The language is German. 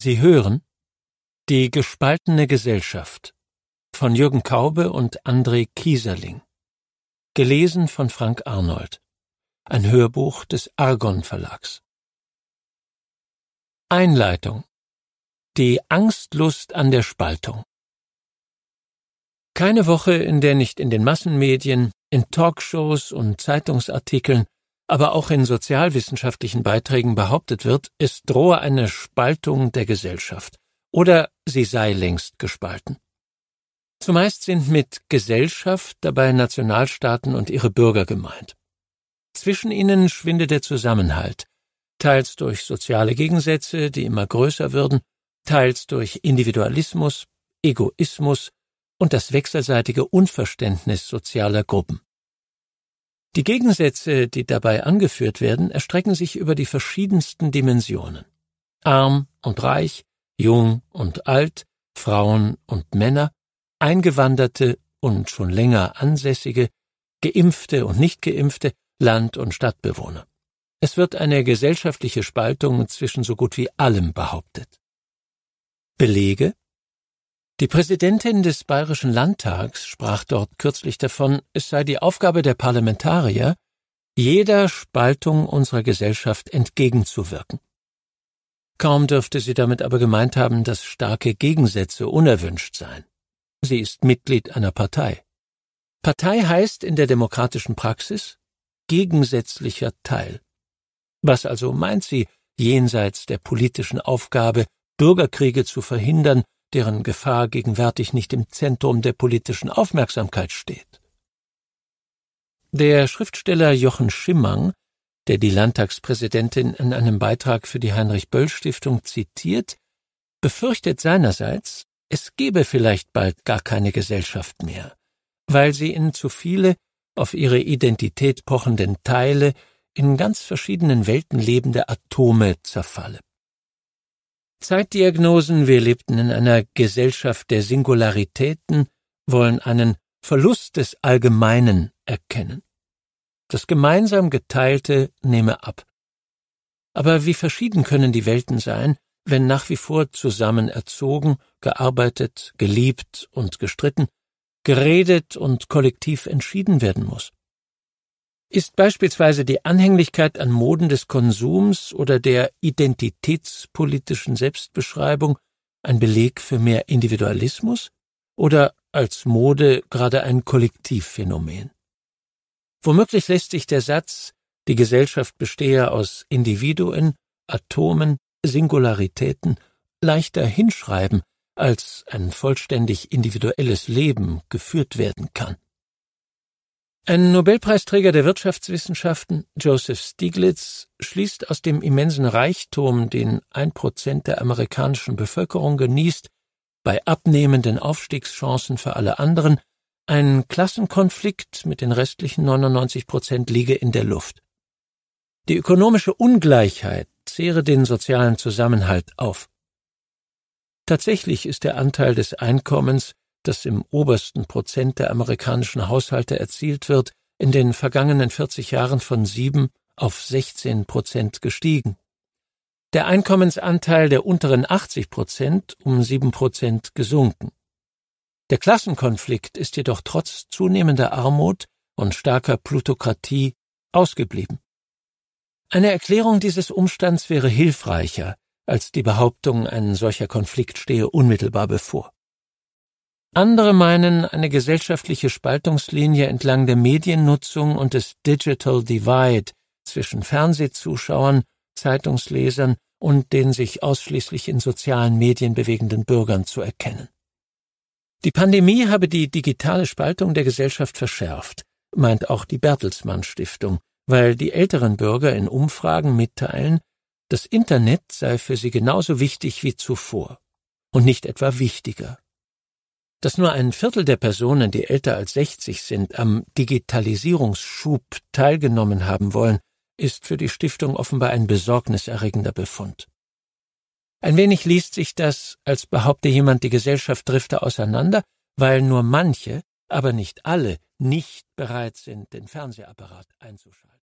Sie hören Die gespaltene Gesellschaft von Jürgen Kaube und André Kieserling. Gelesen von Frank Arnold. Ein Hörbuch des Argon Verlags. Einleitung. Die Angstlust an der Spaltung. Keine Woche, in der nicht in den Massenmedien, in Talkshows und Zeitungsartikeln aber auch in sozialwissenschaftlichen Beiträgen behauptet wird, es drohe eine Spaltung der Gesellschaft oder sie sei längst gespalten. Zumeist sind mit Gesellschaft dabei Nationalstaaten und ihre Bürger gemeint. Zwischen ihnen schwinde der Zusammenhalt, teils durch soziale Gegensätze, die immer größer würden, teils durch Individualismus, Egoismus und das wechselseitige Unverständnis sozialer Gruppen. Die Gegensätze, die dabei angeführt werden, erstrecken sich über die verschiedensten Dimensionen. Arm und reich, jung und alt, Frauen und Männer, Eingewanderte und schon länger Ansässige, Geimpfte und Nichtgeimpfte, Land- und Stadtbewohner. Es wird eine gesellschaftliche Spaltung zwischen so gut wie allem behauptet. Belege die Präsidentin des Bayerischen Landtags sprach dort kürzlich davon, es sei die Aufgabe der Parlamentarier, jeder Spaltung unserer Gesellschaft entgegenzuwirken. Kaum dürfte sie damit aber gemeint haben, dass starke Gegensätze unerwünscht seien. Sie ist Mitglied einer Partei. Partei heißt in der demokratischen Praxis gegensätzlicher Teil. Was also meint sie jenseits der politischen Aufgabe, Bürgerkriege zu verhindern deren Gefahr gegenwärtig nicht im Zentrum der politischen Aufmerksamkeit steht. Der Schriftsteller Jochen Schimmang, der die Landtagspräsidentin in einem Beitrag für die Heinrich-Böll-Stiftung zitiert, befürchtet seinerseits, es gebe vielleicht bald gar keine Gesellschaft mehr, weil sie in zu viele auf ihre Identität pochenden Teile in ganz verschiedenen Welten lebende Atome zerfalle. Zeitdiagnosen, wir lebten in einer Gesellschaft der Singularitäten, wollen einen Verlust des Allgemeinen erkennen. Das gemeinsam Geteilte nehme ab. Aber wie verschieden können die Welten sein, wenn nach wie vor zusammen erzogen, gearbeitet, geliebt und gestritten, geredet und kollektiv entschieden werden muss? Ist beispielsweise die Anhänglichkeit an Moden des Konsums oder der identitätspolitischen Selbstbeschreibung ein Beleg für mehr Individualismus oder als Mode gerade ein Kollektivphänomen? Womöglich lässt sich der Satz, die Gesellschaft bestehe aus Individuen, Atomen, Singularitäten, leichter hinschreiben, als ein vollständig individuelles Leben geführt werden kann. Ein Nobelpreisträger der Wirtschaftswissenschaften, Joseph Stiglitz, schließt aus dem immensen Reichtum, den ein Prozent der amerikanischen Bevölkerung genießt, bei abnehmenden Aufstiegschancen für alle anderen, ein Klassenkonflikt mit den restlichen 99 Prozent liege in der Luft. Die ökonomische Ungleichheit zehre den sozialen Zusammenhalt auf. Tatsächlich ist der Anteil des Einkommens das im obersten Prozent der amerikanischen Haushalte erzielt wird, in den vergangenen 40 Jahren von sieben auf 16 Prozent gestiegen. Der Einkommensanteil der unteren 80 Prozent um sieben Prozent gesunken. Der Klassenkonflikt ist jedoch trotz zunehmender Armut und starker Plutokratie ausgeblieben. Eine Erklärung dieses Umstands wäre hilfreicher, als die Behauptung, ein solcher Konflikt stehe unmittelbar bevor. Andere meinen eine gesellschaftliche Spaltungslinie entlang der Mediennutzung und des Digital Divide zwischen Fernsehzuschauern, Zeitungslesern und den sich ausschließlich in sozialen Medien bewegenden Bürgern zu erkennen. Die Pandemie habe die digitale Spaltung der Gesellschaft verschärft, meint auch die Bertelsmann Stiftung, weil die älteren Bürger in Umfragen mitteilen, das Internet sei für sie genauso wichtig wie zuvor und nicht etwa wichtiger. Dass nur ein Viertel der Personen, die älter als 60 sind, am Digitalisierungsschub teilgenommen haben wollen, ist für die Stiftung offenbar ein besorgniserregender Befund. Ein wenig liest sich das, als behaupte jemand, die Gesellschaft drifte auseinander, weil nur manche, aber nicht alle, nicht bereit sind, den Fernsehapparat einzuschalten.